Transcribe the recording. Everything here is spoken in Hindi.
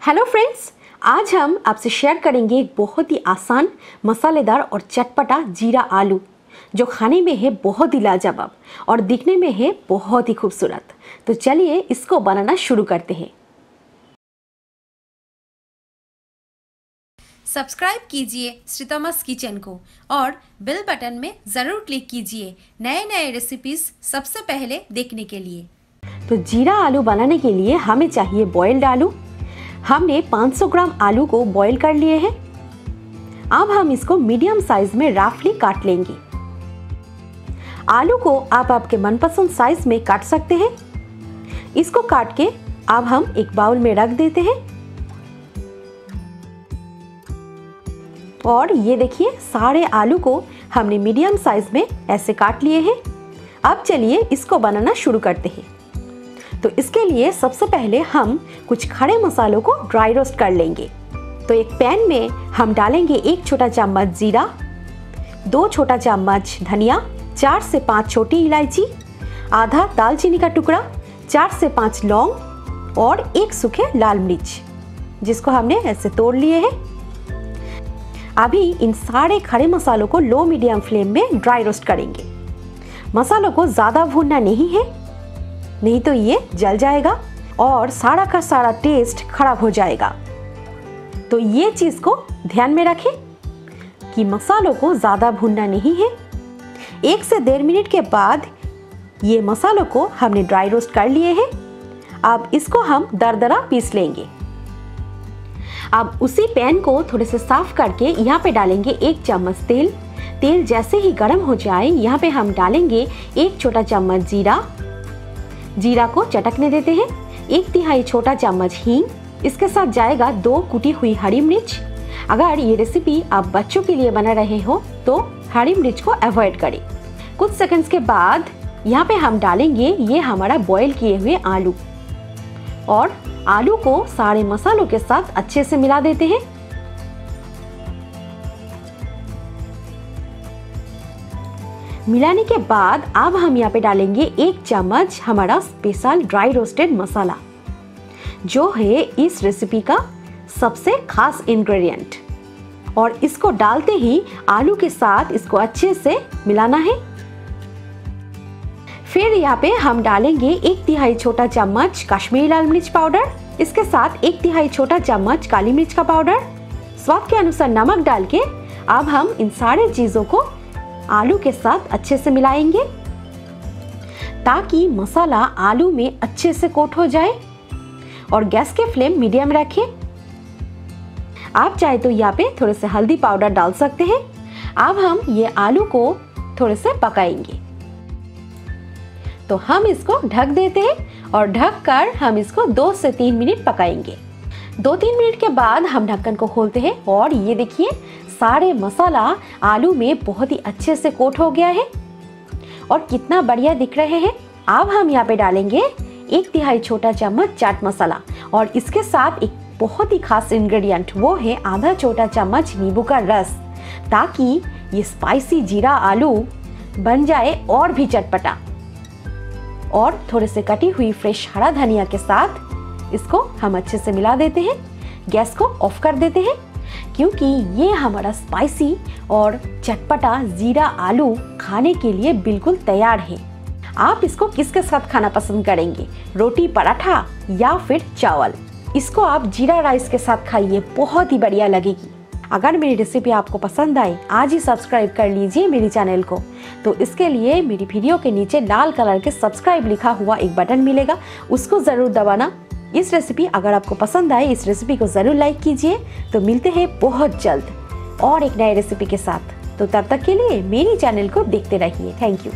हेलो फ्रेंड्स आज हम आपसे शेयर करेंगे एक बहुत ही आसान मसालेदार और चटपटा जीरा आलू जो खाने में है बहुत ही लाजवाब और दिखने में है बहुत ही खूबसूरत। तो चलिए इसको बनाना शुरू करते हैं। सब्सक्राइब कीजिए श्रीतमस किचन को और बेल बटन में ज़रूर क्लिक कीजिए नए नए रेसिपीज़ सबसे पहले देखने के लिए। तो जीरा आलू बनाने के लिए हमें चाहिए बॉइल्ड आलू हमने 500 ग्राम आलू को बॉईल कर लिए हैं। अब हम इसको मीडियम साइज़ में राफली काट लेंगे। आलू को आप आपके मनपसंद साइज़ में काट सकते हैं। इसको काट के अब हम एक बाउल में रख देते हैं। और ये देखिए, सारे आलू को हमने मीडियम साइज़ में ऐसे काट लिए हैं। अब चलिए इसको बनाना शुरू करते हैं। तो इसके लिए सबसे पहले हम कुछ खड़े मसालों को ड्राई रोस्ट कर लेंगे। तो एक पैन में हम डालेंगे एक छोटा चम्मच जीरा, दो छोटा चम्मच धनिया, चार से पाँच छोटी इलायची, आधा दालचीनी का टुकड़ा, चार से पाँच लौंग और एक सूखे लाल मिर्च, जिसको हमने ऐसे तोड़ लिए हैं। अभी इन सारे खड़े मसालों को लो मीडियम फ्लेम में ड्राई रोस्ट करेंगे। मसालों को ज़्यादा भूनना नहीं है नहीं तो ये जल जाएगा और सारा का सारा टेस्ट खराब हो जाएगा। तो ये चीज़ को ध्यान में रखें कि मसालों को ज़्यादा भूनना नहीं है। एक से डेढ़ मिनट के बाद ये मसालों को हमने ड्राई रोस्ट कर लिए हैं। अब इसको हम दरदरा पीस लेंगे। अब उसी पैन को थोड़े से साफ़ करके यहाँ पे डालेंगे एक चम्मच तेल। तेल जैसे ही गर्म हो जाए, यहाँ पे हम डालेंगे एक छोटा चम्मच जीरा। जीरा को चटकने देते हैं। एक तिहाई छोटा चम्मच हींग, इसके साथ जाएगा दो कुटी हुई हरी मिर्च। अगर ये रेसिपी आप बच्चों के लिए बना रहे हो तो हरी मिर्च को अवॉइड करें। कुछ सेकंड्स के बाद यहाँ पे हम डालेंगे ये हमारा बॉईल किए हुए आलू। और आलू को सारे मसालों के साथ अच्छे से मिला देते हैं। मिलाने के बाद अब हम यहाँ पे डालेंगे एक चम्मच हमारा स्पेशल ड्राई रोस्टेड मसाला जो है इस रेसिपी का सबसे खास इंग्रेडिएंट और इसको डालते ही आलू के साथ इसको अच्छे से मिलाना है। फिर यहाँ पे हम डालेंगे एक तिहाई छोटा चम्मच कश्मीरी लाल मिर्च पाउडर, इसके साथ एक तिहाई छोटा चम्मच काली मिर्च का पाउडर। स्वाद के अनुसार नमक डाल के अब हम इन सारे चीज़ों को आलू के साथ अच्छे से मिलाएँगे, ताकि मसाला आलू में अच्छे से कोट हो जाए और गैस के फ्लेम मीडियम रखें। आप चाहे तो यहाँ पे थोड़े से हल्दी पाउडर डाल सकते हैं। अब हम ये आलू को थोड़े से पकाएँगे। तो हम इसको ढक देते हैं और ढक कर हम इसको दो से तीन मिनट पकाएँगे। दो तीन मिनट के बाद हम ढक्कन को खोलते हैं और ये देखिए, सारे मसाला आलू में बहुत ही अच्छे से कोट हो गया है। और कितना बढ़िया दिख रहे हैं। अब हम यहाँ पे डालेंगे एक तिहाई छोटा चम्मच चाट मसाला। और इसके साथ एक बहुत ही खास इंग्रेडिएंट वो है आधा छोटा चम्मच नींबू का रस, ताकि ये स्पाइसी जीरा आलू बन जाए और भी चटपटा। और थोड़े से कटी हुई फ्रेश हरा धनिया के साथ इसको हम अच्छे से मिला देते हैं, गैस को ऑफ़ कर देते हैं, क्योंकि ये हमारा स्पाइसी और चटपटा जीरा आलू खाने के लिए बिल्कुल तैयार है। आप इसको किसके साथ खाना पसंद करेंगे, रोटी पराठा या फिर चावल? इसको आप जीरा राइस के साथ खाइए, बहुत ही बढ़िया लगेगी। अगर मेरी रेसिपी आपको पसंद आए आज ही सब्सक्राइब कर लीजिए मेरी चैनल को। तो इसके लिए मेरी वीडियो के नीचे लाल कलर के सब्सक्राइब लिखा हुआ एक बटन मिलेगा, उसको ज़रूर दबाना। इस रेसिपी अगर आपको पसंद आए, इस रेसिपी को ज़रूर लाइक कीजिए। तो मिलते हैं बहुत जल्द और एक नए रेसिपी के साथ। तो तब तक के लिए मेरी चैनल को देखते रहिए। Thank you